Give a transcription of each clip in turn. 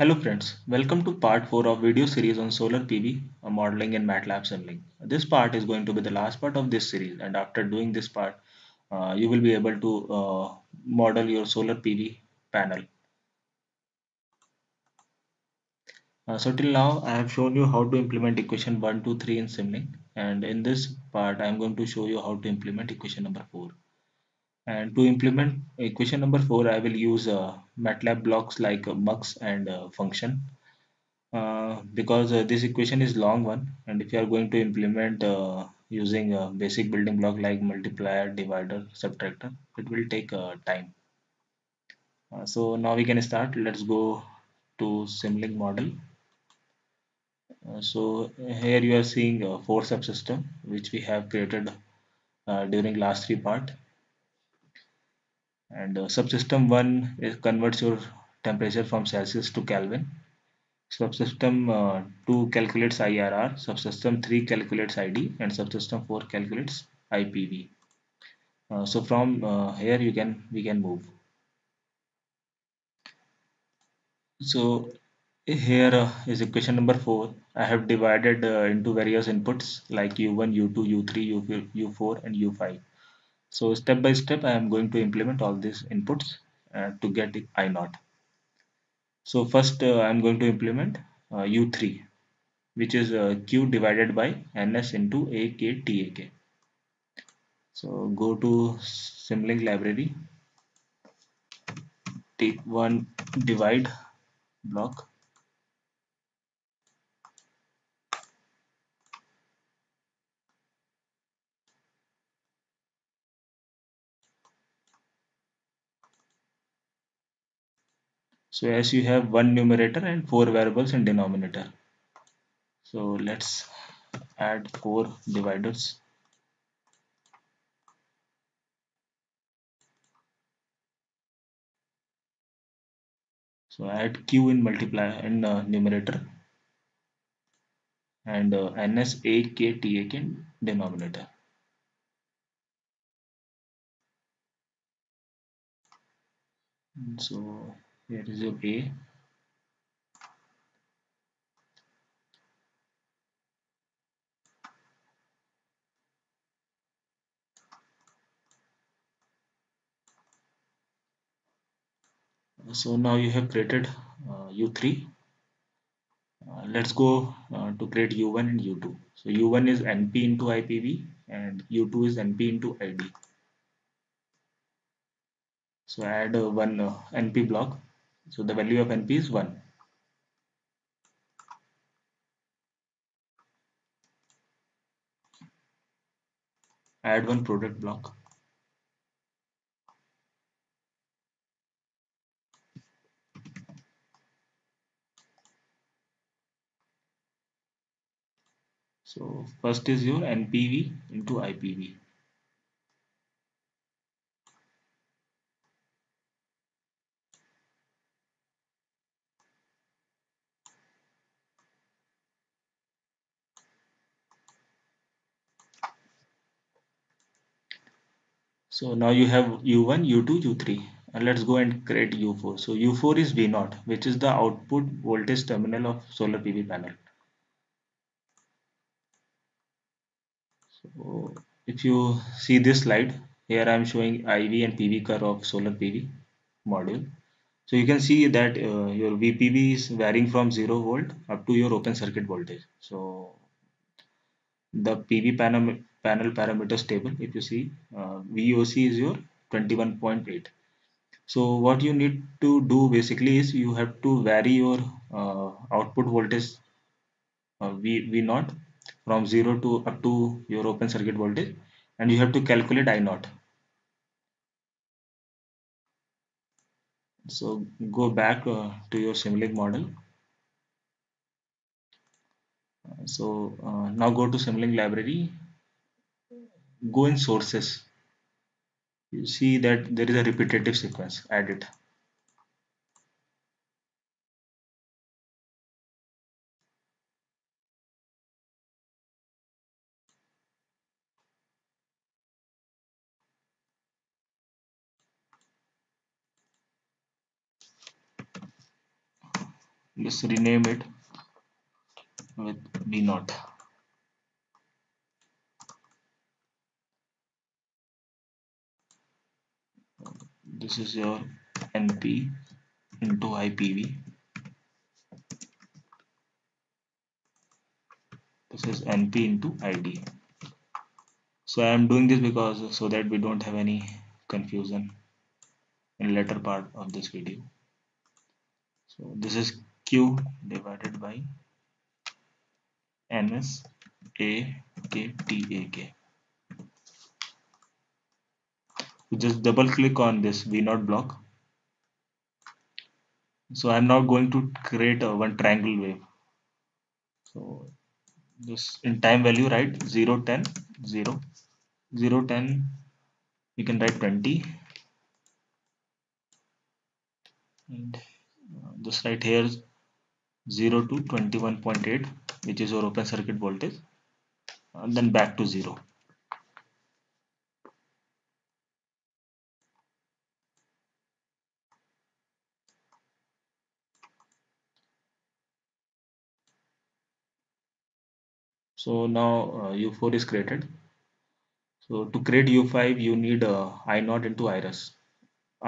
Hello friends, welcome to part 4 of video series on solar PV modeling in MATLAB Simulink. This part is going to be the last part of this series and after doing this part uh, you will be able to uh, model your solar PV panel. Uh, so till now I have shown you how to implement equation 1, 2, 3 in Simulink and in this part I am going to show you how to implement equation number 4 and to implement equation number 4 I will use uh, MATLAB blocks like uh, mux and uh, function. Uh, because uh, this equation is long one and if you are going to implement uh, using a basic building block like multiplier divider subtractor it will take uh, time. Uh, so now we can start. Let's go to Simulink model. Uh, so here you are seeing four subsystem which we have created uh, during last three part and uh, subsystem 1 is converts your temperature from Celsius to Kelvin. Subsystem uh, 2 calculates IRR subsystem 3 calculates ID and subsystem 4 calculates IPV uh, so from uh, here you can we can move. So here uh, is equation number 4 I have divided uh, into various inputs like u1 u2 u3 u4 and u5 so step by step I am going to implement all these inputs uh, to get I naught. So first uh, I'm going to implement uh, u3 which is uh, q divided by ns into ak so go to Simulink library take one divide block so as you have one numerator and four variables in denominator. So let's add four dividers. So add q in multiply in uh, numerator and uh, in denominator. So here is a so now you have created uh, u3 uh, let's go uh, to create u1 and u2 so u1 is np into ipv and u2 is np into id so add uh, one uh, np block so the value of np is 1 add one product block So first is your NPV into IPV. So now you have U1, U2, U3 and let's go and create U4. So U4 is V0 which is the output voltage terminal of solar PV panel. So if you see this slide here I am showing IV and PV curve of solar PV module. So you can see that uh, your VPV is varying from 0 volt up to your open circuit voltage. So the PV panel panel parameters table if you see uh, VOC is your 21.8 so what you need to do basically is you have to vary your uh, output voltage uh, V, V naught from 0 to up to your open circuit voltage and you have to calculate I naught. So go back uh, to your Simulink model. So uh, now go to Simulink library go in sources. You see that there is a repetitive sequence add it. Just rename it with v naught this is your np into ipv this is np into id so i am doing this because so that we don't have any confusion in later part of this video. So this is q divided by ns a just double click on this v naught block. So i'm now going to create a one triangle wave. So this in time value write 0 10 0 0 10 you can write 20 and uh, just write here 0 to 21.8 which is your open circuit voltage. And then back to 0 so now uh, u4 is created. So to create u5 you need uh, i naught into irs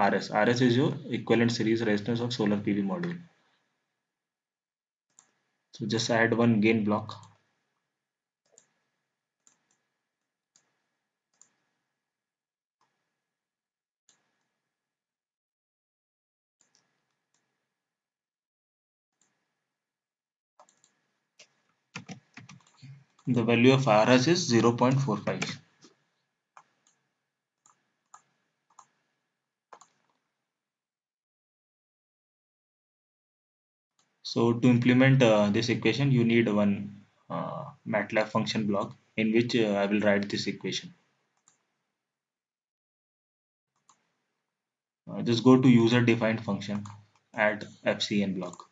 rs rs is your equivalent series resistance of solar pv module. So just add one gain block the value of rs is 0.45 So to implement uh, this equation, you need one uh, MATLAB function block in which uh, I will write this equation. Uh, just go to user defined function, add FCN block.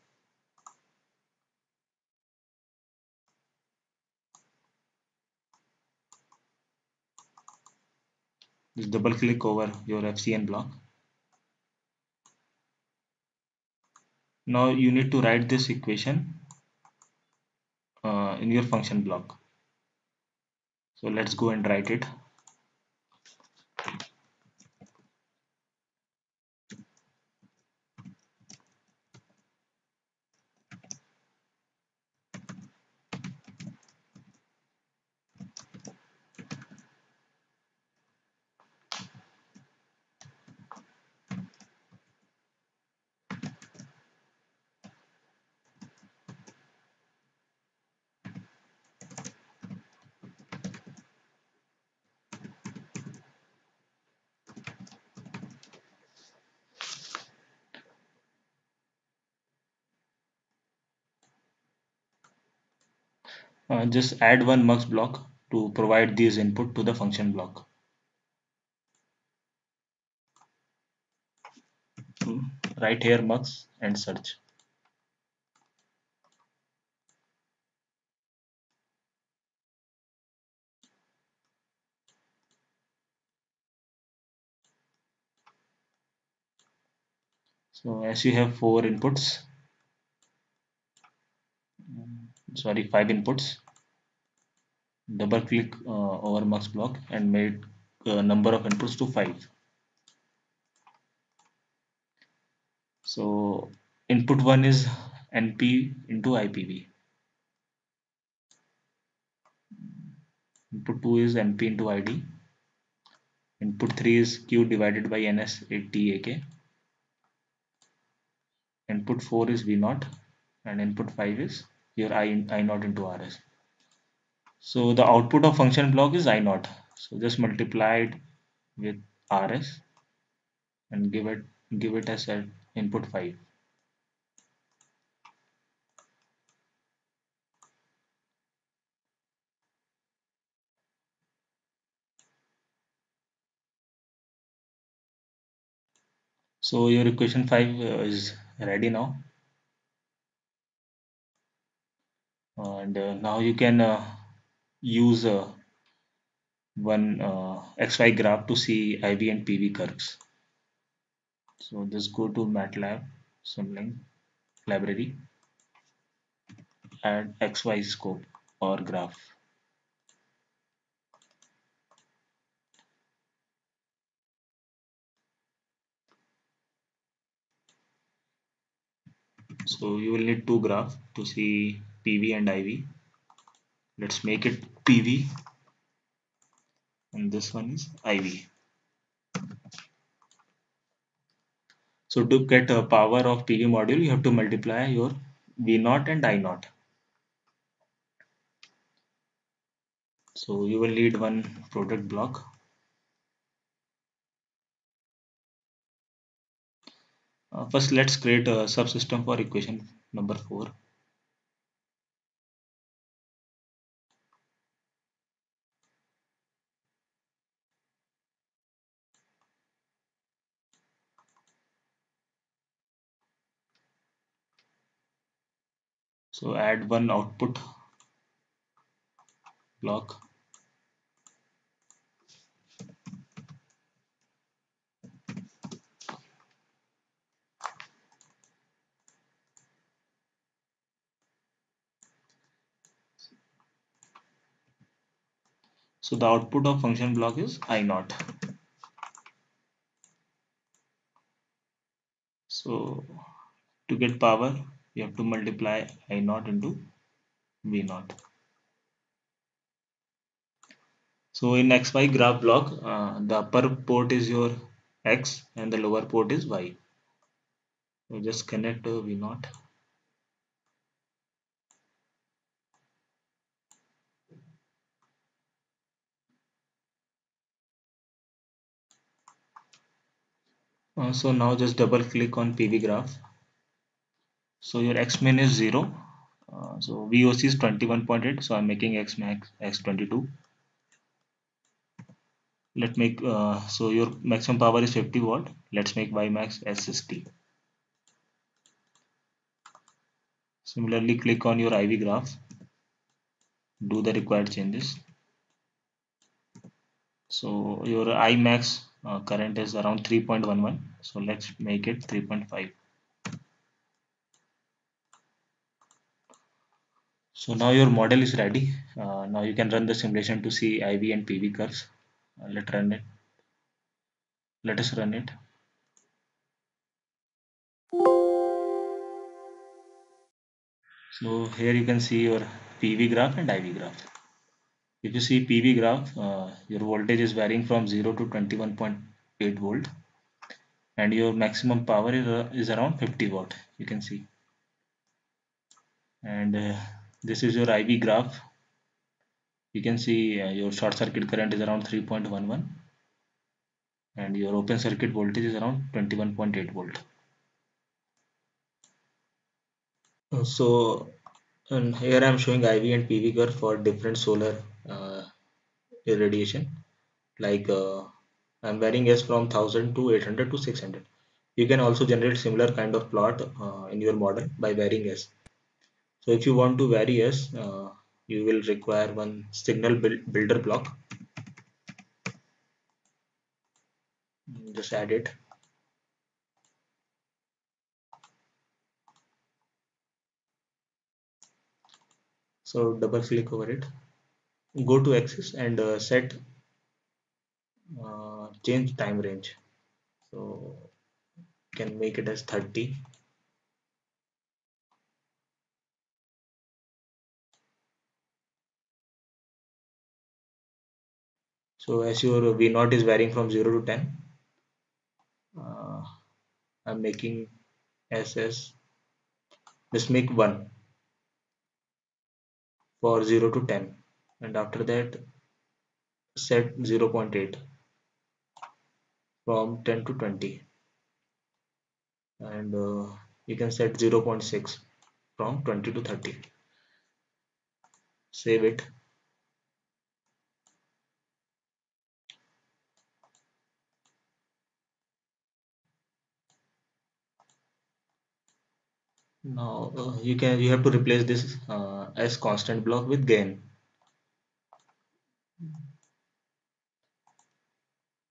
Just double click over your FCN block. Now you need to write this equation uh, in your function block. So let's go and write it. Uh, just add one mux block to provide these input to the function block. Right here mux and search. So as you have four inputs, sorry five inputs. Double click uh, over mux block and made uh, number of inputs to 5 so input 1 is np into ipv input 2 is np into id input 3 is q divided by ns 8tak input 4 is v naught and input 5 is your i i naught into rs. So the output of function block is i naught. So just multiply it with rs and give it give it as an input 5 so your equation 5 uh, is ready now and uh, now you can uh, use uh, one XY graph to see IV and PV curves. So just go to MATLAB Simulink library add XY scope or graph. So you will need two graphs to see PV and IV. Let's make it PV and this one is IV. So to get a power of PV module, you have to multiply your V0 and I0. So you will need one product block. Uh, first, let's create a subsystem for equation number 4. So add one output block. So the output of function block is I naught. So to get power, you have to multiply I naught into V naught. So in XY graph block, uh, the upper port is your X and the lower port is Y. So just connect uh, V naught. Uh, so now just double click on PV graph. So your X min is 0. Uh, so VOC is 21.8. So I'm making X max X22. Let make uh, so your maximum power is 50 watt. Let's make Y max as 60. Similarly, click on your IV graph. Do the required changes. So your I max uh, current is around 3.11 so let's make it 3.5 so now your model is ready. Uh, now you can run the simulation to see IV and PV curves. Uh, let's run it. Let us run it. So here you can see your PV graph and IV graph. If you see PV graph uh, your voltage is varying from 0 to 21.8 volt. And your maximum power is, uh, is around 50 watt you can see. And uh, this is your IV graph. You can see uh, your short circuit current is around 3.11 and your open circuit voltage is around 21.8 volt. Uh, so and here I am showing IV and PV curve for different solar uh, irradiation. Like uh, I'm varying S from 1000 to 800 to 600 you can also generate similar kind of plot uh, in your model by varying S so if you want to vary S uh, you will require one signal build builder block. Just add it. So double click over it. Go to axis and uh, set uh, change time range. So can make it as 30 so as your v naught is varying from 0 to 10 uh, I'm making ss let's make 1 for 0 to 10 and after that set 0.8 from 10 to 20 and uh, you can set 0.6 from 20 to 30 save it now uh, you can you have to replace this uh, as constant block with gain.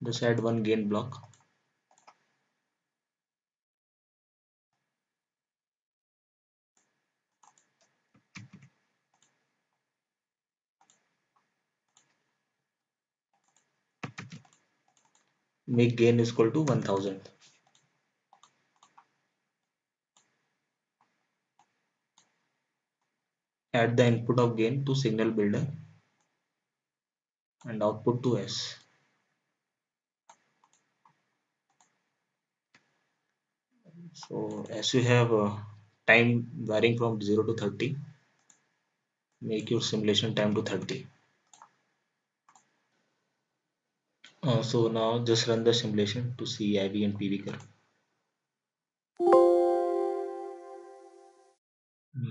Just add one gain block. Make gain is equal to 1000 add the input of gain to signal builder and output to S. So as you have uh, time varying from 0 to 30 make your simulation time to 30 uh, so now just run the simulation to see IV and PV curve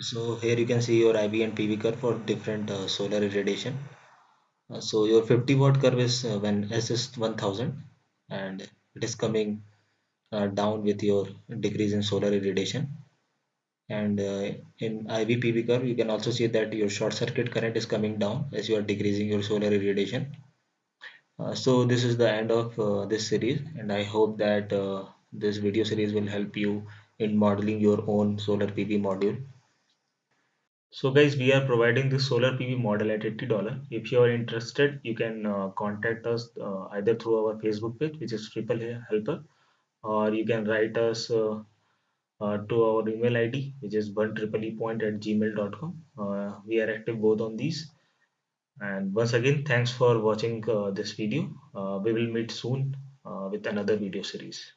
so here you can see your IV and PV curve for different uh, solar irradiation. Uh, so your 50 watt curve is uh, when S is 1000 and it is coming uh, down with your decrease in solar irradiation. And uh, in IV PV curve you can also see that your short circuit current is coming down as you are decreasing your solar irradiation. Uh, so this is the end of this series and I hope that this video series will help you in modeling your own solar PV module so guys we are providing this solar PV model at $80 if you are interested you can uh, contact us uh, either through our Facebook page which is triple helper or you can write us uh, uh, to our email id which is one point at gmail.com uh, we are active both on these. And once again thanks for watching uh, this video. We will meet soon with another video series